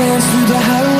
The through the highways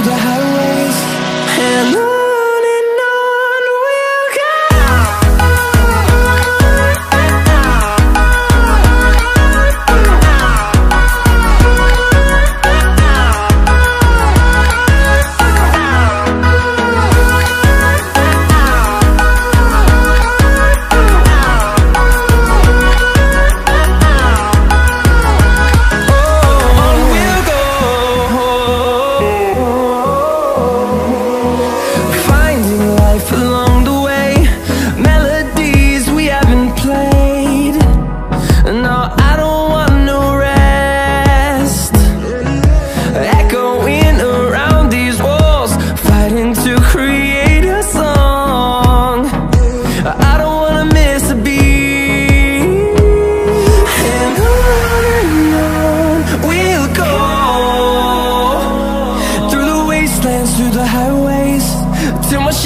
wonder how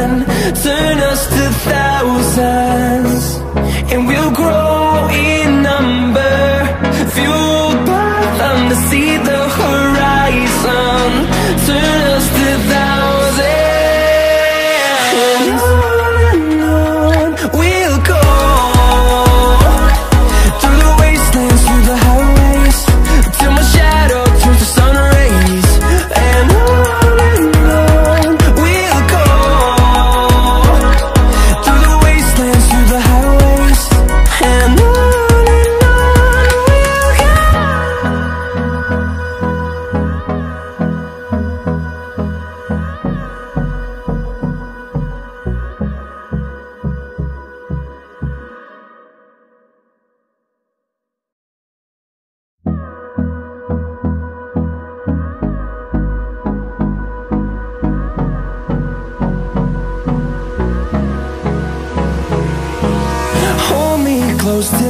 turn